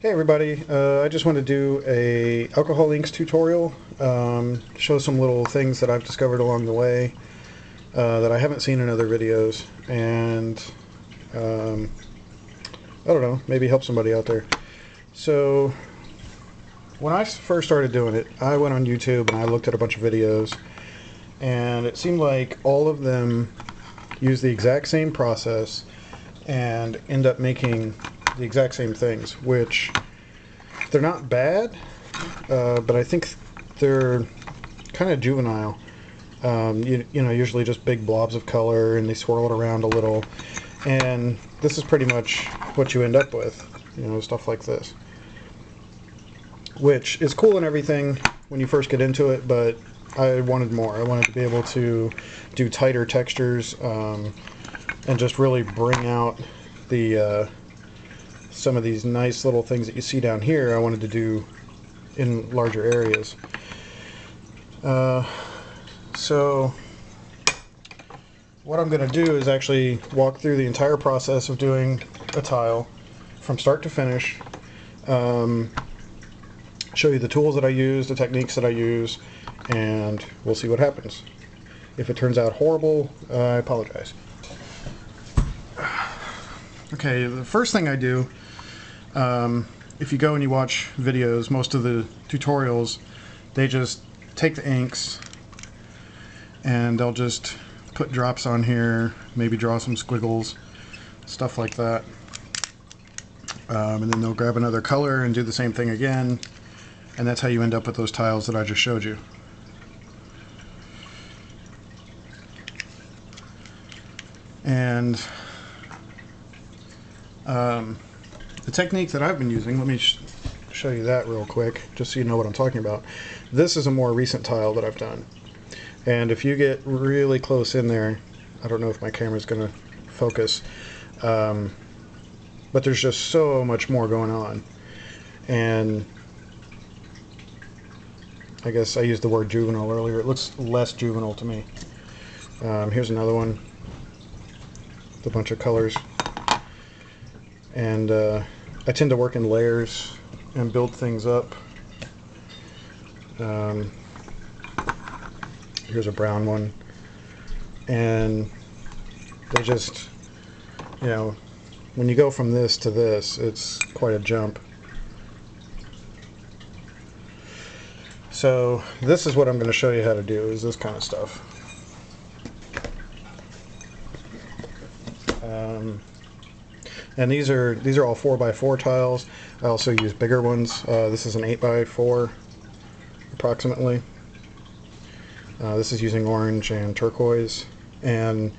Hey everybody, uh, I just want to do a alcohol inks tutorial, um, show some little things that I've discovered along the way uh, that I haven't seen in other videos, and um, I don't know, maybe help somebody out there. So, when I first started doing it, I went on YouTube and I looked at a bunch of videos, and it seemed like all of them use the exact same process and end up making the exact same things, which they're not bad, uh, but I think they're kind of juvenile. Um, you, you know, usually just big blobs of color and they swirl it around a little. And this is pretty much what you end up with, you know, stuff like this. Which is cool and everything when you first get into it, but I wanted more. I wanted to be able to do tighter textures um, and just really bring out the uh, some of these nice little things that you see down here I wanted to do in larger areas. Uh, so what I'm going to do is actually walk through the entire process of doing a tile from start to finish. Um, show you the tools that I use, the techniques that I use, and we'll see what happens. If it turns out horrible, uh, I apologize. Okay, the first thing I do um, if you go and you watch videos, most of the tutorials, they just take the inks and they'll just put drops on here, maybe draw some squiggles, stuff like that. Um, and then they'll grab another color and do the same thing again. And that's how you end up with those tiles that I just showed you. And um, the technique that I've been using, let me sh show you that real quick, just so you know what I'm talking about. This is a more recent tile that I've done. And if you get really close in there, I don't know if my camera's going to focus, um, but there's just so much more going on. And I guess I used the word juvenile earlier. It looks less juvenile to me. Um, here's another one with a bunch of colors. And uh, I tend to work in layers and build things up. Um, here's a brown one. And they just, you know, when you go from this to this, it's quite a jump. So this is what I'm going to show you how to do, is this kind of stuff. Um, and these are these are all 4x4 tiles. I also use bigger ones. Uh, this is an 8x4 approximately. Uh, this is using orange and turquoise. And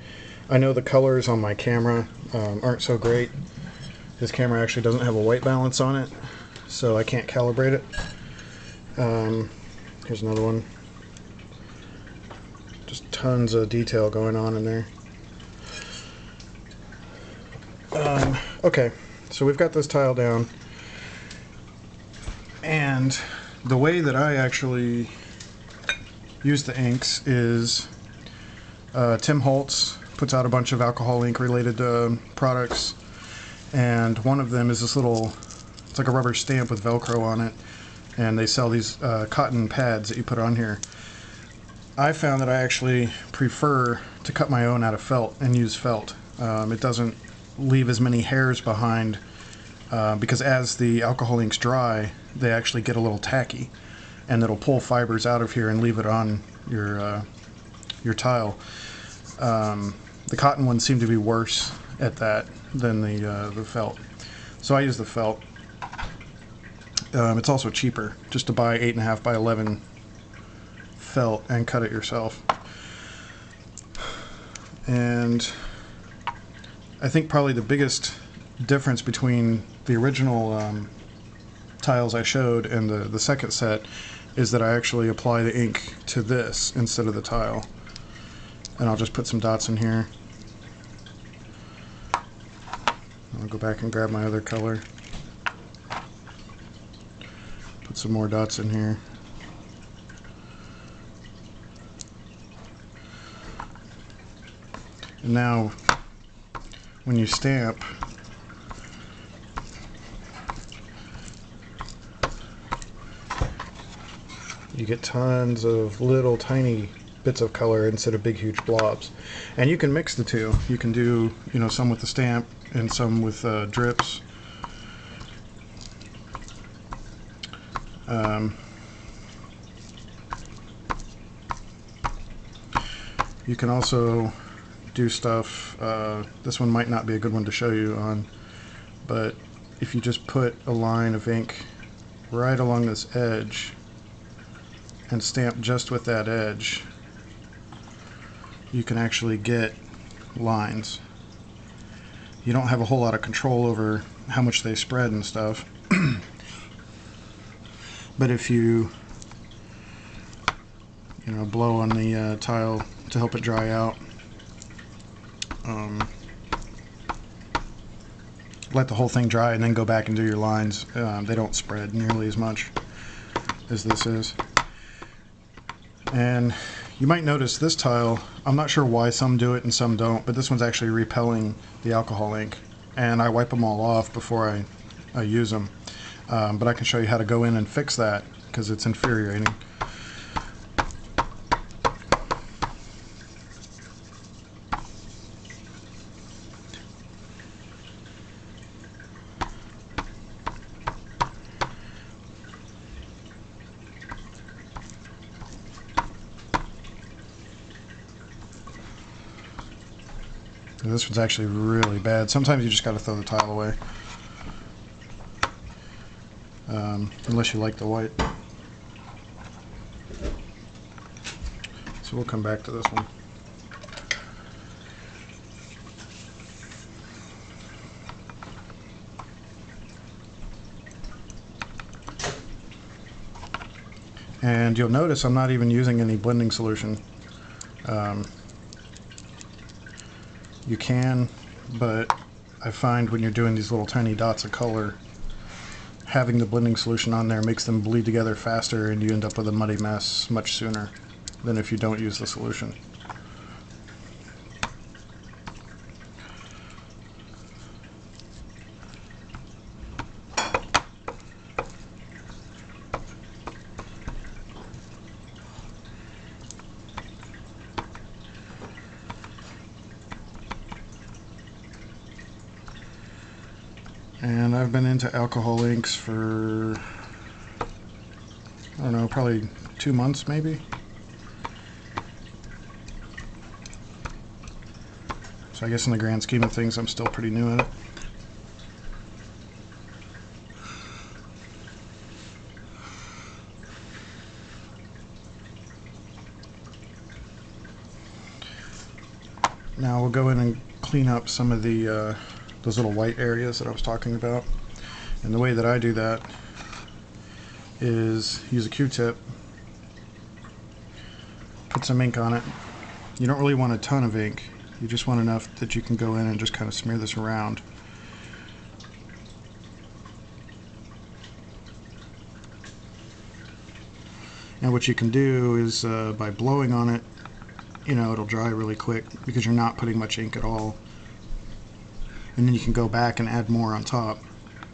I know the colors on my camera um, aren't so great. This camera actually doesn't have a white balance on it, so I can't calibrate it. Um, here's another one. Just tons of detail going on in there. Um, okay, so we've got this tile down. And the way that I actually use the inks is uh, Tim Holtz puts out a bunch of alcohol ink related uh, products. And one of them is this little, it's like a rubber stamp with Velcro on it. And they sell these uh, cotton pads that you put on here. I found that I actually prefer to cut my own out of felt and use felt. Um, it doesn't leave as many hairs behind uh, because as the alcohol inks dry, they actually get a little tacky, and it'll pull fibers out of here and leave it on your uh, your tile. Um, the cotton ones seem to be worse at that than the uh, the felt, so I use the felt. Um, it's also cheaper just to buy eight and a half by eleven felt and cut it yourself. And I think probably the biggest difference between the original um, tiles I showed and the, the second set is that I actually apply the ink to this instead of the tile. And I'll just put some dots in here. I'll go back and grab my other color. Put some more dots in here. And now when you stamp, you get tons of little tiny bits of color instead of big huge blobs. And you can mix the two. You can do you know some with the stamp and some with uh, drips. Um, you can also do stuff, uh, this one might not be a good one to show you on, but if you just put a line of ink right along this edge and stamp just with that edge, you can actually get lines. You don't have a whole lot of control over how much they spread and stuff. but if you you know blow on the uh, tile to help it dry out um, let the whole thing dry and then go back and do your lines um, they don't spread nearly as much as this is and you might notice this tile, I'm not sure why some do it and some don't, but this one's actually repelling the alcohol ink. And I wipe them all off before I, I use them. Um, but I can show you how to go in and fix that because it's infuriating. This one's actually really bad. Sometimes you just got to throw the tile away. Um, unless you like the white. So we'll come back to this one. And you'll notice I'm not even using any blending solution. Um, you can, but I find when you're doing these little tiny dots of color, having the blending solution on there makes them bleed together faster and you end up with a muddy mess much sooner than if you don't use the solution. And I've been into alcohol inks for, I don't know, probably two months maybe. So I guess in the grand scheme of things, I'm still pretty new at it. Now we'll go in and clean up some of the uh, those little white areas that I was talking about. And the way that I do that is use a Q-tip, put some ink on it. You don't really want a ton of ink. You just want enough that you can go in and just kind of smear this around. And what you can do is uh, by blowing on it, you know, it'll dry really quick because you're not putting much ink at all and then you can go back and add more on top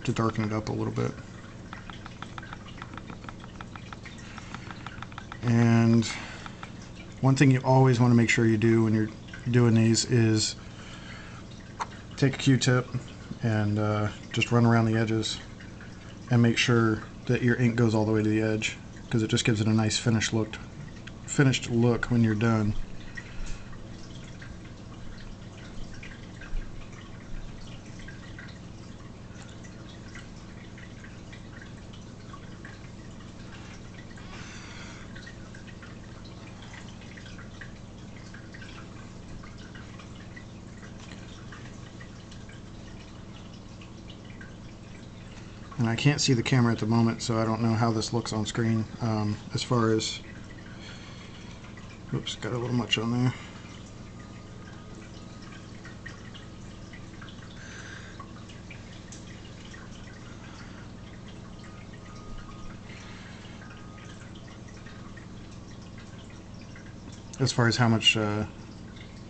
to darken it up a little bit. And one thing you always want to make sure you do when you're doing these is take a Q-tip and uh, just run around the edges and make sure that your ink goes all the way to the edge because it just gives it a nice finished look finished look when you're done. I can't see the camera at the moment so I don't know how this looks on screen um, as far as oops got a little much on there. As far as how much uh,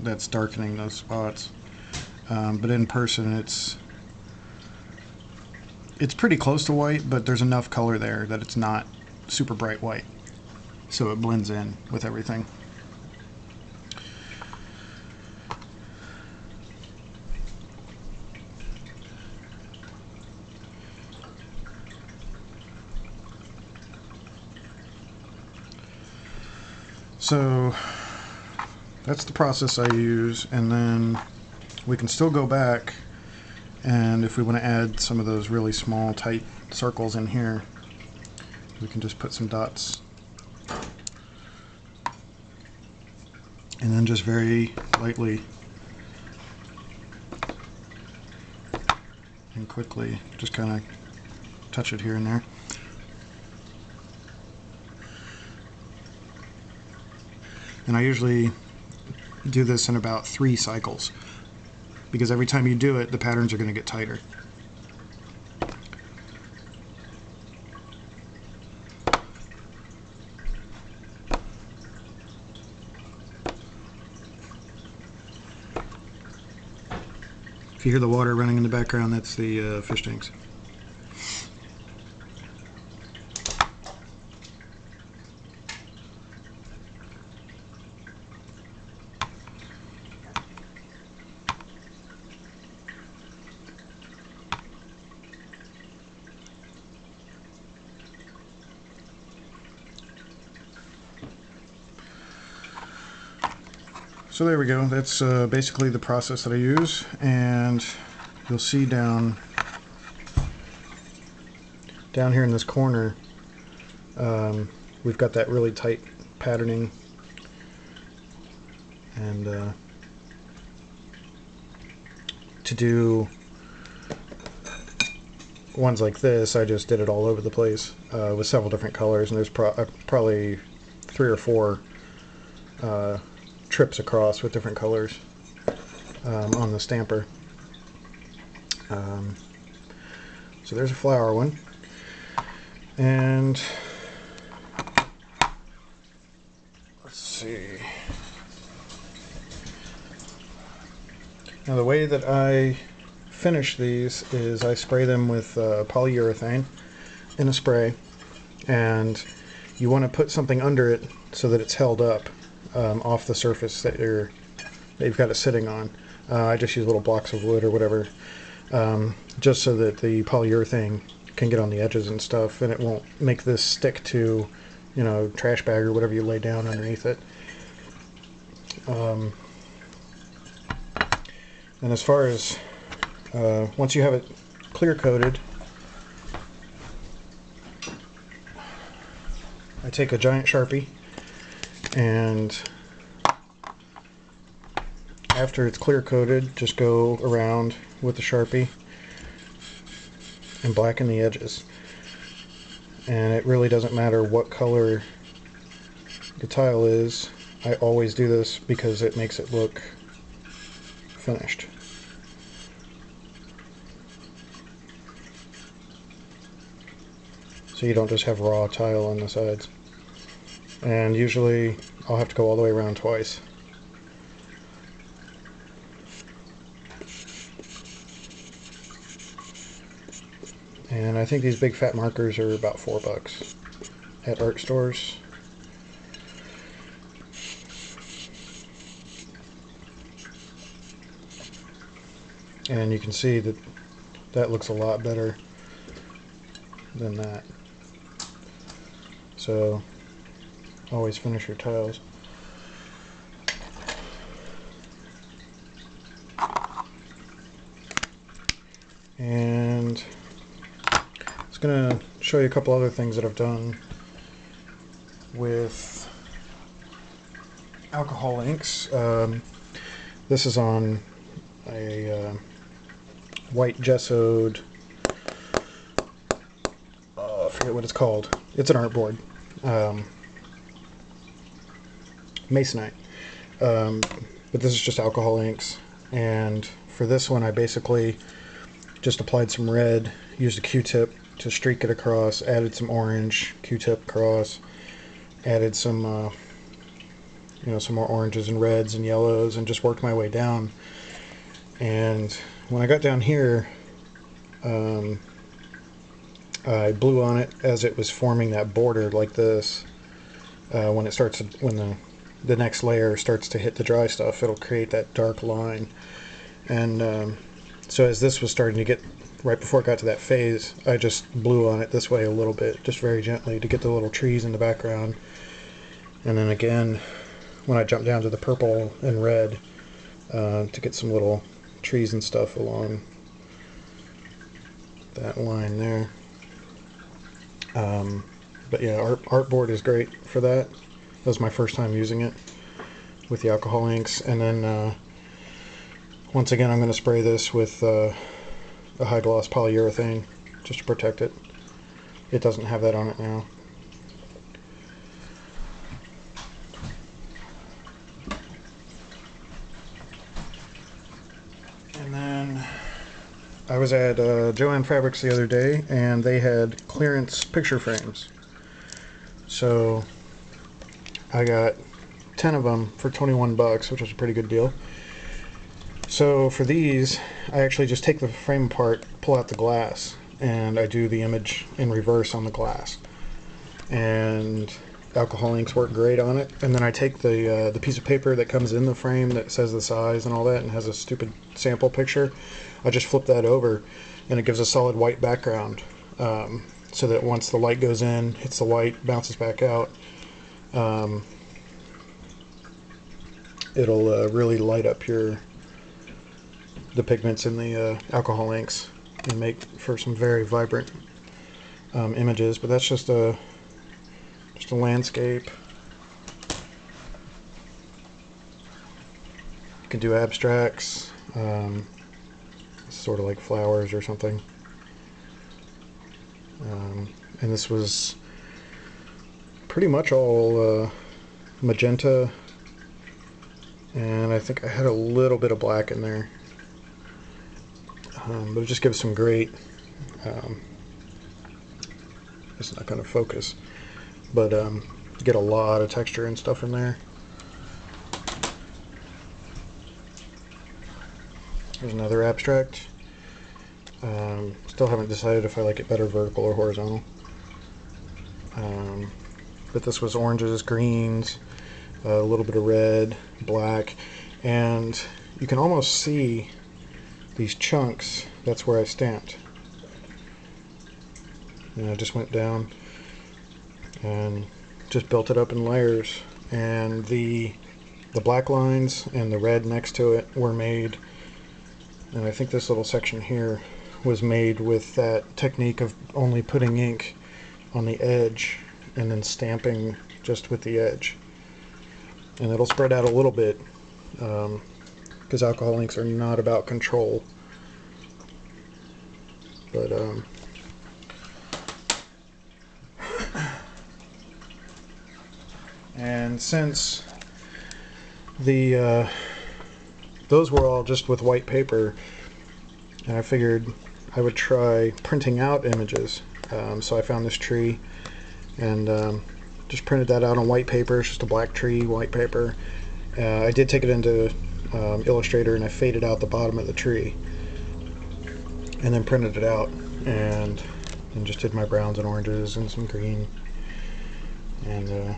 that's darkening those spots. Um, but in person it's it's pretty close to white, but there's enough color there that it's not super bright white. so it blends in with everything. So that's the process I use and then we can still go back and if we want to add some of those really small tight circles in here we can just put some dots. And then just very lightly and quickly just kind of touch it here and there. And I usually do this in about three cycles because every time you do it, the patterns are going to get tighter. If you hear the water running in the background, that's the uh, fish tanks. So there we go. That's uh, basically the process that I use. And you'll see down down here in this corner, um, we've got that really tight patterning. And uh, to do ones like this, I just did it all over the place uh, with several different colors. And there's pro uh, probably three or four uh, trips across with different colors um, on the stamper. Um, so there's a flower one. And let's see. Now the way that I finish these is I spray them with uh, polyurethane in a spray and you want to put something under it so that it's held up um, off the surface that you're that you've got it sitting on. Uh, I just use little blocks of wood or whatever, um, just so that the polyurethane can get on the edges and stuff, and it won't make this stick to, you know, trash bag or whatever you lay down underneath it. Um, and as far as uh, once you have it clear coated, I take a giant sharpie and after it's clear coated just go around with the sharpie and blacken the edges. And it really doesn't matter what color the tile is I always do this because it makes it look finished. So you don't just have raw tile on the sides and usually I'll have to go all the way around twice. And I think these big fat markers are about four bucks at art stores. And you can see that that looks a lot better than that. So Always finish your tiles. And I was going to show you a couple other things that I've done with alcohol inks. Um, this is on a uh, white gessoed, oh, I forget what it's called. It's an artboard. Um, masonite. Um, but this is just alcohol inks. And for this one, I basically just applied some red, used a Q-tip to streak it across, added some orange, Q-tip across, added some, uh, you know, some more oranges and reds and yellows, and just worked my way down. And when I got down here, um, I blew on it as it was forming that border like this uh, when it starts to, when the the next layer starts to hit the dry stuff, it'll create that dark line. And um, so as this was starting to get right before it got to that phase, I just blew on it this way a little bit, just very gently to get the little trees in the background. And then again, when I jumped down to the purple and red, uh, to get some little trees and stuff along that line there. Um, but yeah, art, artboard is great for that. That was my first time using it with the alcohol inks. And then uh, once again, I'm going to spray this with uh, a high gloss polyurethane just to protect it. It doesn't have that on it now. And then I was at uh, Joann Fabrics the other day and they had clearance picture frames. So I got 10 of them for 21 bucks, which was a pretty good deal. So for these, I actually just take the frame apart, pull out the glass, and I do the image in reverse on the glass. And alcohol inks work great on it. And then I take the uh, the piece of paper that comes in the frame that says the size and all that and has a stupid sample picture. I just flip that over, and it gives a solid white background. Um, so that once the light goes in, hits the white, bounces back out, um, it'll uh, really light up your the pigments in the uh, alcohol inks and make for some very vibrant um, images. But that's just a just a landscape. You can do abstracts, um, sort of like flowers or something. Um, and this was pretty much all uh, magenta and I think I had a little bit of black in there um, but it just gives some great um, it's not going to focus but um, get a lot of texture and stuff in there Here's another abstract. Um, still haven't decided if I like it better vertical or horizontal. Um, but this was oranges, greens, a little bit of red, black, and you can almost see these chunks. That's where I stamped. And I just went down and just built it up in layers. And the the black lines and the red next to it were made and I think this little section here was made with that technique of only putting ink on the edge and then stamping just with the edge. And it'll spread out a little bit because um, alcohol inks are not about control. But um, and since the uh, those were all just with white paper and I figured I would try printing out images um, so I found this tree and um, just printed that out on white paper. It's just a black tree white paper. Uh, I did take it into um, Illustrator and I faded out the bottom of the tree and then printed it out and and just did my browns and oranges and some green. And uh,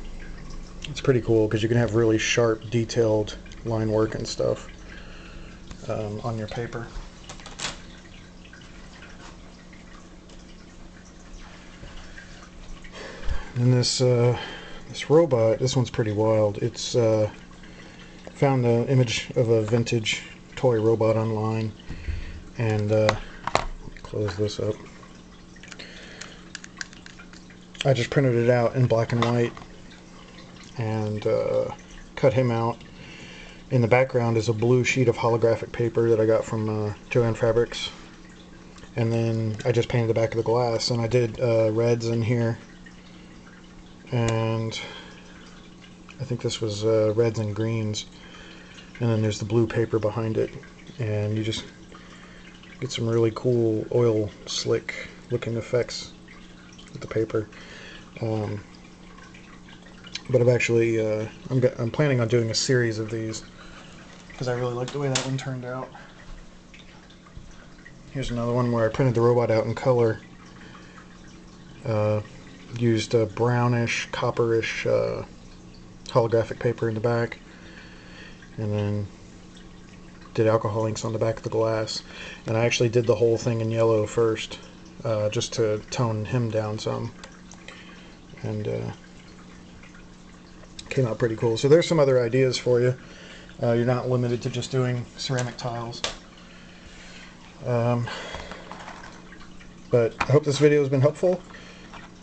it's pretty cool because you can have really sharp detailed line work and stuff um, on your paper. And this uh, this robot, this one's pretty wild. It's uh, found the image of a vintage toy robot online, and uh, close this up. I just printed it out in black and white and uh, cut him out in the background is a blue sheet of holographic paper that I got from uh, Joann Fabrics. And then I just painted the back of the glass. And I did uh, reds in here. And I think this was uh, reds and greens. And then there's the blue paper behind it. And you just get some really cool oil slick looking effects with the paper. Um, but I've actually, uh, I'm, I'm planning on doing a series of these because I really like the way that one turned out. Here's another one where I printed the robot out in color. Uh, used a brownish, copperish uh, holographic paper in the back, and then did alcohol inks on the back of the glass. And I actually did the whole thing in yellow first, uh, just to tone him down some. And uh, came out pretty cool. So there's some other ideas for you. Uh, you're not limited to just doing ceramic tiles. Um, but I hope this video has been helpful,